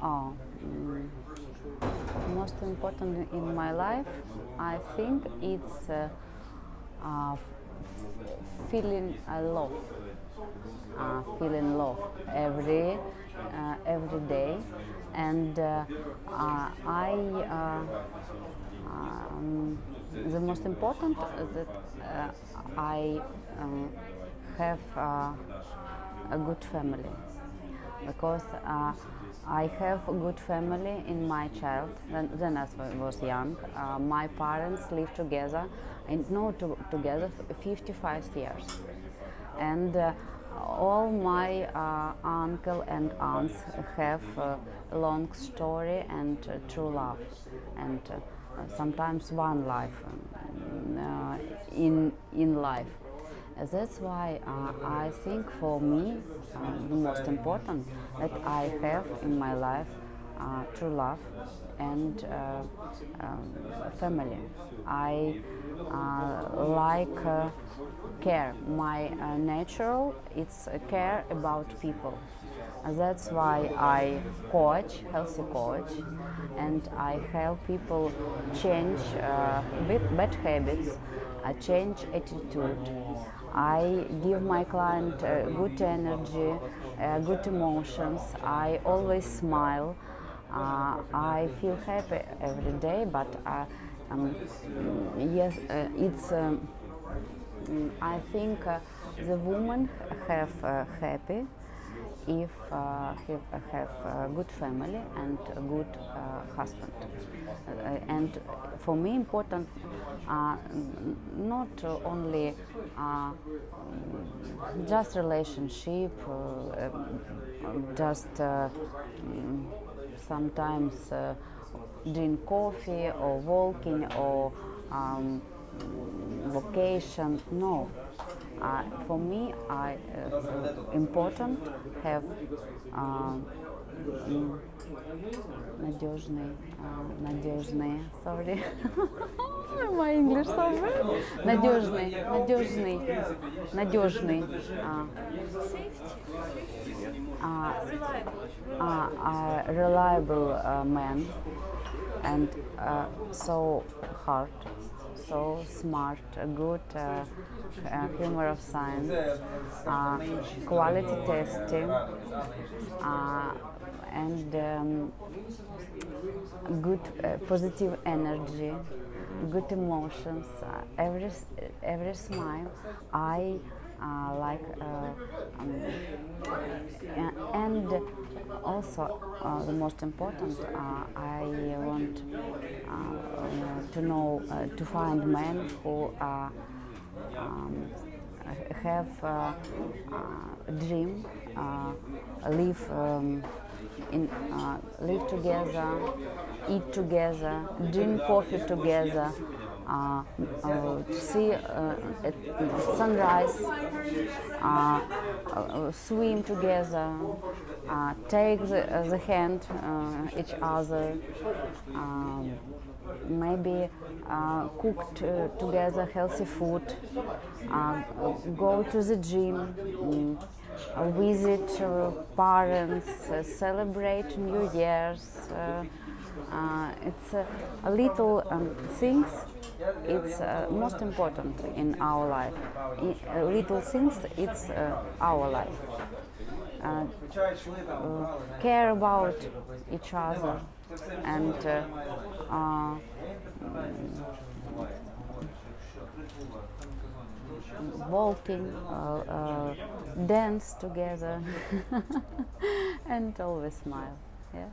Oh, mm, most important in my life, I think it's uh, uh, feeling a love, uh, feeling love every uh, every day, and uh, uh, I. Um, the most important that I um, have a good family because uh, I have a good family in my child. When, when I was young, uh, my parents lived together and no to, together 55 years, and uh, all my uh, uncle and aunts have a long story and true love, and uh, sometimes one life um, uh, in in life. That's why uh, I think for me uh, the most important that I have in my life uh, true love and uh, um, family. I uh, like uh, care. My natural it's care about people. That's why I coach, healthy coach, and I help people change uh, bad habits, uh, change attitude. I give my client uh, good energy, uh, good emotions. I always smile. Uh, I feel happy every day, but uh, um, yes, it's. Um, I think the woman have happy if uh, have, have a good family and a good uh, husband. Uh, and for me important uh, not only just relationship, just sometimes drink coffee or walking or um, vocation, no. Uh, for me, I uh, important have uh, надежный, надежный, sorry, my English so bad. Надежный, надежный, надежный. Uh, uh, reliable uh, man and uh, so hard so smart, good uh, uh, humor of science, uh, quality testing, uh, and um, good uh, positive energy, good emotions. Uh, every every smile, I uh, like uh, um, and also uh, the most important I want to know to find men who um, have a dream, live um, in, uh, live together, eat together, drink coffee together, uh, uh, see uh, sunrise, swim together, take the, the hand each other, um, maybe uh, cook together healthy food, uh, go to the gym, um, visit parents, celebrate New Year's. It's a little um, things it's uh, most important in our life. I, uh, little things, it's uh, our life. Uh, uh, care about each other and uh, walking, dance together, and always smile. Yeah.